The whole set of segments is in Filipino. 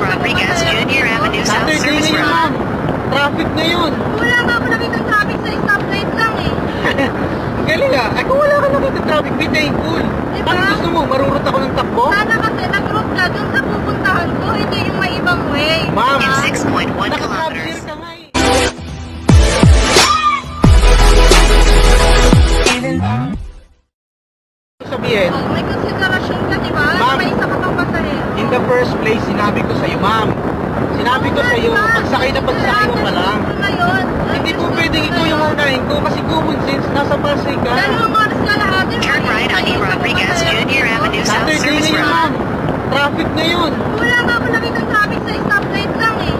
Rodriguez Jr. Avenue South Service Road. ma'am. Traffic na yun. Wala nga ako nakita traffic sa stoplight lang eh. Galing ah. Ay, kung wala ka nakita traffic, be thankful. Diba? Ano gusto mo? Marurot ako ng takbo? Sana kasi nag-group ka dun sa pupuntahan ko. Ito yung may ibang way. Ma'am, In Ah, 6.1 naka-grab kilometers. share ka nga eh. Sabihin, oh, may konsiderasyon ka, di ba? Ma'am. May isa ka pang pasahero. in the first place, sinabi ko sa'yo, ma'am. Sinabi ko sa'yo, pagsakay na pagsakay mo pa lang. Na. Hindi po pwedeng ito yung unahin ko kasi common sense, nasa Pasay ka. Dalawang oras ka lahat. Turn right on E. Rodriguez Jr. Avenue South na Service yun, Road. ma'am. Traffic na yun. Wala nga ako nakita traffic sa stoplight lang eh.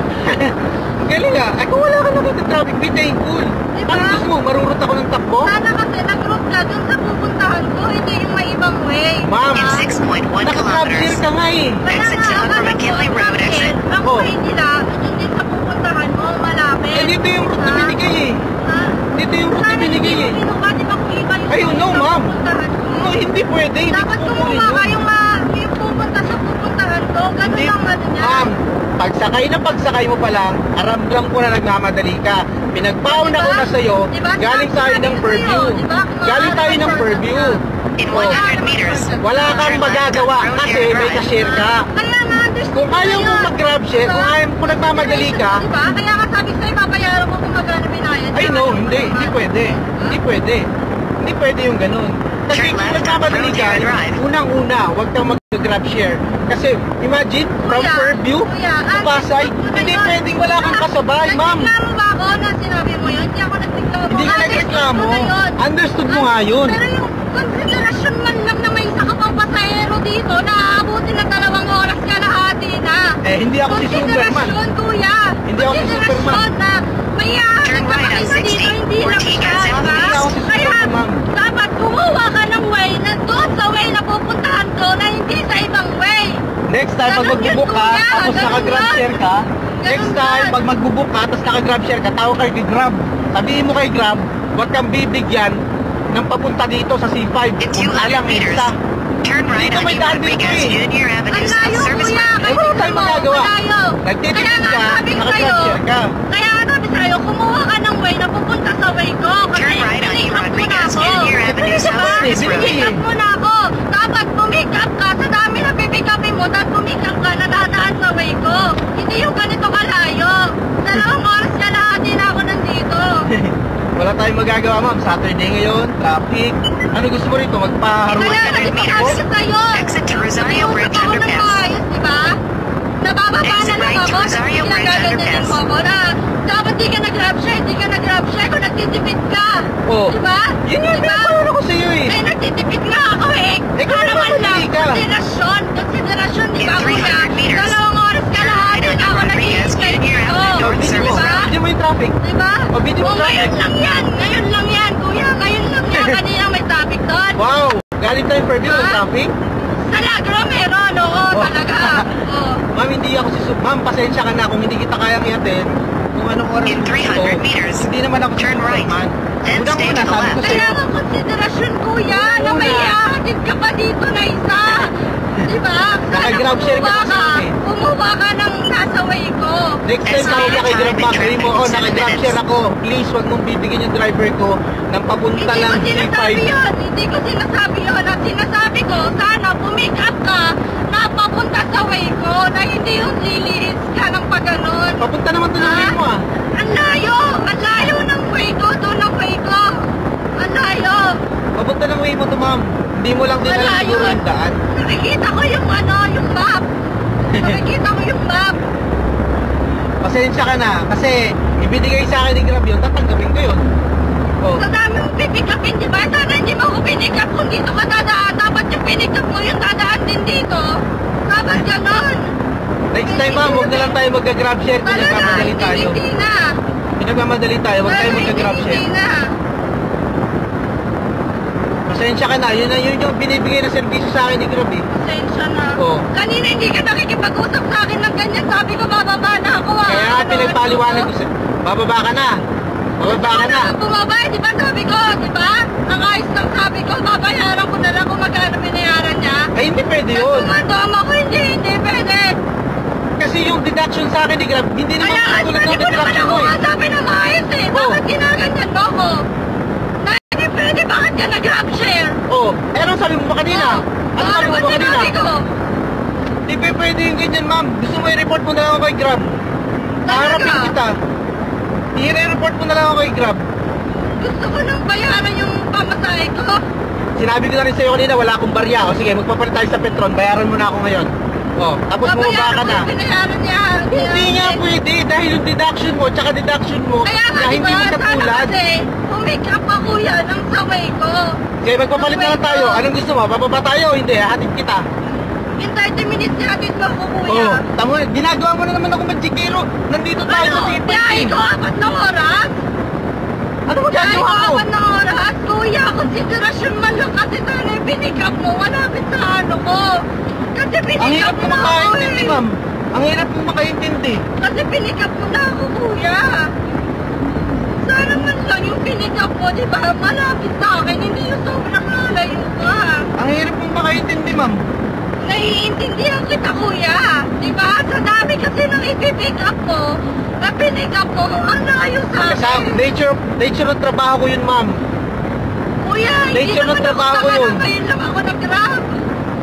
Galing ah. Ay, kung wala ka nakita traffic, be thankful. Diba? Ano gusto mo? Marurot ako ng takbo? Sana kasi nag-group ka dun sa pupuntahan ko. Ito yung ibang way. Ma'am, In 6.1 naka-grab share kilometers. ka nga eh. Exit to akala McKinley Road bakit? exit. Ang Oh. way nila, dun din sa pupuntahan mo, malapit. Eh, dito yung route na Ha? binigay eh. Ha? Dito yung route na binigay hindi eh. mo kinuha, di ba kung iba yung Ayun, no, ma'am. No, hindi pwede. Hindi Dapat kumuha ka yun. yung, ma- yung pupunta sa pupuntahan ko. Ganun Hindi, lang ano niya. ma'am, pagsakay na pagsakay mo pa lang, aramdam ko na nagmamadali ka. Pinagpauna ko na sa'yo, Diba? galing tayo ng ko purview. diba? Galing tayo ng Kumakas purview. In Oh. 100 meters. Wala kang magagawa kasi may cashier ka. Kung ayaw mo mag-grab share, kung Diba? ayaw mo nagmamadali ka, Diba? Kaya nga sabi sa'yo, babayaran mo kung magkano binayad. ay no, hindi, hindi pwede. Hindi pwede. Hindi pwede yung ganun. Kasi kung nagmamadali ka, unang-una, huwag kang mag-grab share. Kasi imagine, from Kuya, Fairview kuya, to Pasay, hindi pwedeng wala kang kasabay, ma'am. Nagreklamo ba ako na sinabi mo yun? Hindi ako nagreklamo. Hindi ka nagreklamo. understood mo nga yun. Pero yung konsiderasyon man lang na may isa ka pang pasahero dito na aabutin ng dalawang oras kalahati na. Eh, hindi ako si Superman. Konsiderasyon, kuya. Hindi ako si Konsiderasyon Superman. na may aahatid Turn ka right on pakita dito, 60, hindi lang Ortigas siya, Avenue. diba? Hindi ako si Kaya, Superman. dapat kumuha ka ng way na doon sa way na pupuntahan ko na hindi sa ibang way. Next time, pag yun, ka, tapos naka-grab share ka, next time, pag magbubuk ka, tapos naka-grab share ka, tawag kay Grab. Sabihin mo kay Grab, huwag kang bibigyan ng papunta dito sa C5. In Kung 200 alam, meters. isa. Turn right Dito may daan dito eh. Ang layo, Service kuya. Tayong Mo, magagawa. malayo. Nagtitipid Kaya ka, naka-grab share ka. Kaya nga sabi sa'yo, kumuha ka ng way na pupunta sa way ko. Kasi up mo na ako. Diba? Mo na ako. Dapat pumick up ka. Sa dami na pipick upin mo, dapat pumick up ka na dadaan sa way ko. Hindi yung ganito kalayo. Dalawang oras ka lahat na ako nandito. Wala tayong magagawa, ma'am. Saturday ngayon, traffic. Ano gusto mo rito? Magpaharuan ka ng nagsasabi takbo? Exit to Rosario Bridge Underpass. maayos, di ba? Nabababa na lang ako. Ginagaganyan Underpass. mo ako na dapat di ka nag-grab share, di ka nag-grab share kung nagtitipid ka. Oh. Di ba? Yun yung Di ba? pinapalaro ko sa'yo eh. Eh, nagtitipid nga ako eh. Eh, kung Para man lang, konsiderasyon, konsiderasyon, di ba? 300 meters. Dalawang oras ka lahat, din ako. Avenue Oh, North video mo. Yung traffic. Di ba? Oh, video mo Oh, ngayon traffic. lang yan. Ngayon lang yan, kuya. Ngayon lang yan. Kanina may traffic doon. Wow! Galing tayong Fairview ng traffic. Sa Lagro meron, oo, Oh. talaga. Oo. Ma'am, hindi ako si Sub. Ma'am, pasensya ka na kung hindi kita kayang i-attend. Kung anong oras In gusto 300 ko. meters. Hindi naman ako Turn right. Superman. Then Unang stay una, to the ko left. ang konsiderasyon, kuya, na may Una. ihahatid ka pa dito na isa. Di ba? Sana Naka-grab share ka kasi kami. Kumuha ka ng nasa way ko. Next time Estimated tawag ka kay time Grab in Bank, sabihin mo, oh, naka-grab share ako. Please, wag mong bibigyan yung driver ko ng papunta Hindi lang ko C5. sinasabi yun. Hindi ko sinasabi yun. At sinasabi ko, sana pumick up ka sa way ko na hindi yung liliis ka ng pagganon. Papunta naman to ng way mo ah. Ang layo! Ang layo ng way ko! Doon ang way ko! Ang layo! Papunta ng way mo to, ma'am. Hindi mo lang din alam siguro yung daan. Nakikita ko yung ano, yung map. Nakikita ko yung map. Pasensya ka na. Kasi ibinigay sa akin ni Grab yun, tatanggapin ko yun. Oh. Sa dami mong pipikapin, di ba? Sana hindi mo ako pinikap kung dito ka dadaan. Dapat yung pinikap mo yung dadaan din dito. Ganon. Next time, ma'am, huwag na lang tayo magka-grab share hindi, tayo. hindi na. Pinagmamadali tayo, huwag tayo magka-grab share. hindi na. Pasensya ka na, yun, na- yun yung binibigay na servisyo sa akin ni Grab eh. Pasensya na. Oo. Kanina hindi ka nakikipag-usap sa akin ng ganyan. Sabi ko, bababa na ako. ah. Kaya pinagpaliwanag ko sa... Bababa ka na. Bababa ka na. Bumaba, di ba sabi ko, di ba? Ang ayos ng sabi ko, babayaran ko na lang kung magkano binayaran niya. Ay, hindi pwede yun. Tumandom ako, hindi, hindi pwede. Kasi yung deduction sa akin ni Grab, hindi naman Kaya, katulad pwede ng mo naman deduction ako mo eh. kasabi na maayos eh. Oh. Bakit ginaganyan mo ako? Na hindi pwede, bakit ka nag-grab share? Oh, eh anong sabi mo ba kanina? Oh, Ano sabi mo ba kanina? ko? Di pa pwede yung ganyan, ma'am. Gusto mo i-report mo na lang ako kay Grab. Talaga? Haharapin kita. I-report mo na lang ako kay Grab. Gusto ko nang bayaran yung pamasahe ko. Sinabi ko na rin sa'yo kanina, wala akong barya. O sige, magpapalit tayo sa Petron. Bayaran mo na ako ngayon. O, tapos bumaba ka na. binayaran niya. Hindi nga pwede dahil yung deduction mo tsaka deduction mo Kaya nga, na di hindi mo sana katulad. kasi, up ako yan ang saway ko. Kaya magpapalit na lang tayo. Anong gusto mo? Bababa tayo o hindi? Hatid kita. In 30 minutes natin mo ako, kuya. Oo. Tamo, ginagawa mo na naman ako magsikero. Nandito tayo sa Ano? T-Point. Biyahe ko apat na oras? Ano Biyahe ko magagawa mo? apat na oras? Kuya, konsiderasyon man lang kasi sana yung pinikap mo. Malapit sa ano ko. Kasi pinikap mo mo na ako eh. ma'am. Ang hirap mo makaintindi. Kasi pinikap mo na ako, kuya. Sana man lang yung pinikap mo, di ba? Malapit sa akin, hindi yung sobrang lalayo ka. Ang hirap mo makaintindi, ma'am. Naiintindihan kita, kuya. Di ba? Sa dami kasi nang ipipick up mo, na pinick up mo, ang layo sa akin. nature, nature ng trabaho ko yun, ma'am. Kuya, hindi Nature ng naman ako trabaho ko yun. ngayon lang ako nag-grab.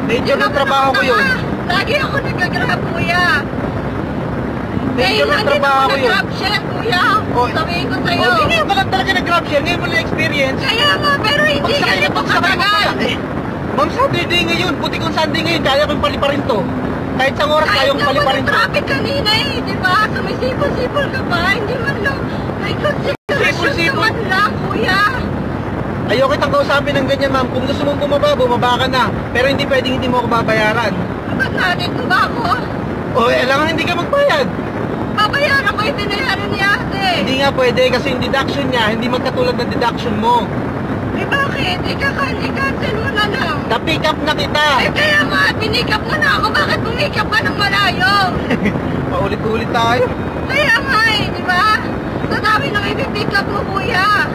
Nature Hindi ng trabaho ko yun. Lagi ako nag-grab, kuya. Ngayon ng lang din ako ko nag-grab share, kuya. Oh, Sabihin ko sa'yo. di nga pala talaga nag-grab share. Ngayon mo lang experience. Kaya nga, pero hindi ganito katagal. Eh, Ma'am, Saturday ngayon. Buti kung Sunday ngayon. Kaya kong paliparin to. Kahit sa oras, Kahit kaya kong na paliparin to. traffic kanina eh, di ba? Sumisipol-sipol ka pa, hindi man lang. May consideration Sipol-sipol. naman lang, kuya. Ayaw kitang kausapin ng ganyan, ma'am. Kung gusto mong bumaba, bumaba ka na. Pero hindi pwedeng hindi mo ako babayaran. Ba't natin ko ba ako? O, eh, alam hindi ka magbayad. Babayaran ko yung binayaran ni ate. Hindi nga pwede kasi yung deduction niya, hindi magkatulad ng deduction mo. Eh bakit? Ika- mo na Na-pick up na kita. Eh kaya nga, pinikap mo na ako. Bakit pumikap ka ng malayo? Paulit-ulit tayo. Kaya nga eh, di ba? Sa dami nang ipipick up mo, kuya.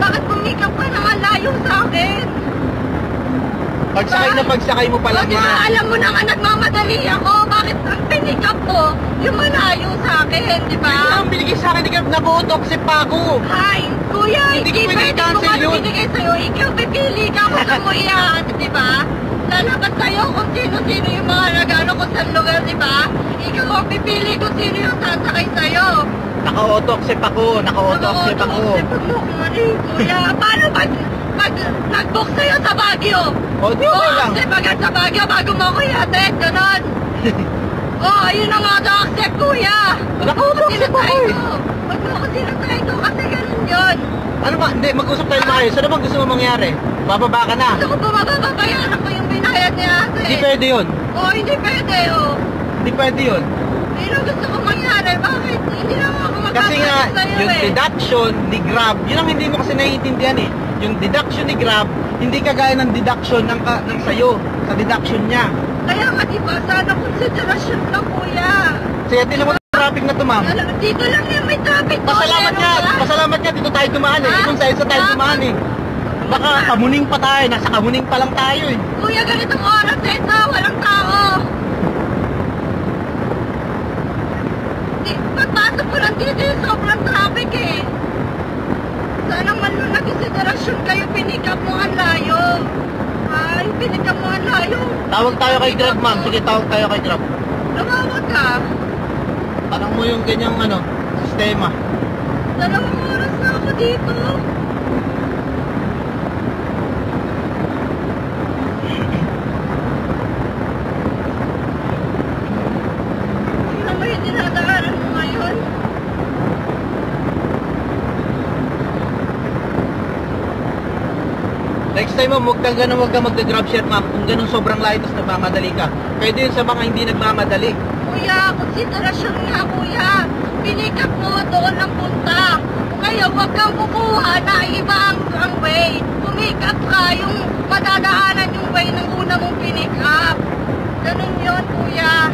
Bakit pumikap ka ng malayo sa akin? Pagsakay na pagsakay mo pala O, di ba, nga. alam mo na nga nagmamadali ako. Pinikap mo yung malayo sa akin, di ba? ang binigay sa akin ni Gab? Nabutok si Paco. Ay, kuya, Hindi ko ko nga yun. binigay sa'yo. Ikaw pipili ka kung saan mo iaan, di ba? Lalabas sa'yo kung sino-sino yung mga nagano kung saan lugar, di ba? Ikaw ang pipili kung sino yung sasakay sa'yo. Naka-otok si Paco. Naka-otok si Paco. Naka-auto, mali, kuya. Paano pag, pag nag-book sa'yo sa Baguio? O, di Oo, lang. kasi pag sa Baguio, bago mo ako ihatid, ganon. Oh, ayun ang auto accept, kuya. Huwag mo Naka-auto ako accept ako sinasay eh. ko. Huwag mo ako sinasay ko kasi ganun yun. Ano ba? Hindi, mag-usap tayo maayos. Ano bang gusto mo mangyari? Bababa ka na. Gusto ko bumababayaran ko yung binayad ni ate. Hindi pwede yun. Oo, hindi pwede, oh. Hindi pwede yun. Ang gusto ko mangyari. Bakit? Hindi na ako Kasi nga, sa'yo yung eh. deduction ni Grab, yun ang hindi mo kasi naiintindihan eh. Yung deduction ni Grab, hindi kagaya ng deduction ng, ka, ng sayo, sa deduction niya. Kaya nga, di ba? Sana konsiderasyon lang, kuya. Sige, tinan mo yung traffic na to, ma'am. Alam, dito lang yung may traffic. Pasalamat nga, ba? pasalamat nga, dito tayo dumaan eh. Itong sa isa tayo dumaan eh. Baka kamuning pa tayo, nasa kamuning pa lang tayo eh. Kuya, ganitong oras na ito, walang tao. Pagpasok ko lang dito yung sobrang traffic eh. Sana man nung nagkonsiderasyon kayo, pinikap mo ang layo. Pinikap mo ang layo. Tawag tayo kay Grab, ma'am. Sige, tawag tayo kay Grab. Tumawag ka. Tanong mo yung ganyang ano, sistema. Dalawang oras na ako dito. Ano naman yung dinadaanan mo ngayon? Next time, ma'am, huwag kang ganun, huwag kang magka-grab share, ma'am. Kung ganun sobrang layo, tapos nagmamadali ka. Pwede yun sa mga hindi nagmamadali. Kuya, konsiderasyon nga kuya. Pinikap mo doon ang punta. Kaya huwag kang kukuha na iba ang, ang way. Pumikap ka yung madadaanan yung way ng una mong pinikap. Ganun yun, kuya.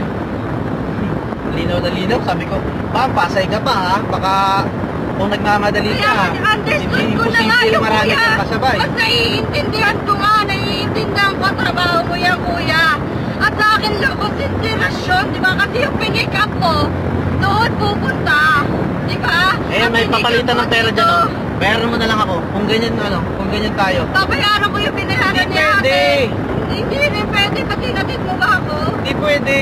Linaw na linaw, sabi ko, ma'am, pasay ka pa ha. Baka kung nagmamadali Kaya ka, understood ko na yung marami kuya. kang kasabay. Mas naiintindihan ko nga, naiintindihan ko trabaho ko yan, kuya. At sa akin lang konsiderasyon, di ba? Kasi yung pinick up mo, doon pupunta. Di ba? Eh, Ang may papalitan ng pera mo dyan, oh. Bayaran mo na lang ako. Kung ganyan, ano, kung ganyan tayo. Babayaran ko yung binayaran Hindi niya. pwede. Hindi rin pwede. Ba't tinatid mo ba ako? Hindi pwede.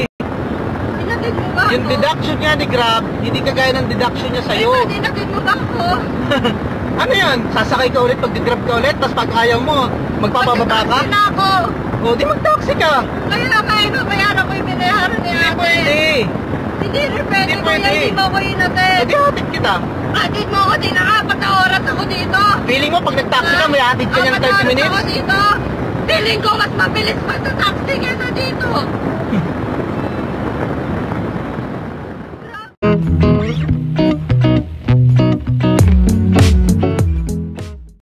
Tinatid mo ba Yung ako? deduction nga ni Grab, hindi kagaya ng deduction niya sa'yo. Eh, tinatid mo ba ako? Ano yan? Sasakay ka ulit, pag-grab ka ulit, tapos pag ayaw mo, magpapababa ka? Magkataksi na ako. O, di mag-taxi ka. Kaya nga eh, babayaran ko yung binayaran ni Hindi ate. pwede. Hindi rin pwede. Hindi pwede. hindi mo ko O, inatid. di hatid kita. Atid mo ako din na apat na oras ako dito. Feeling mo, pag nag-taxi ka, may hatid ka niya ng Apat na 30 oras minutes? ako dito. Feeling ko mas mabilis pa sa taxi kesa dito.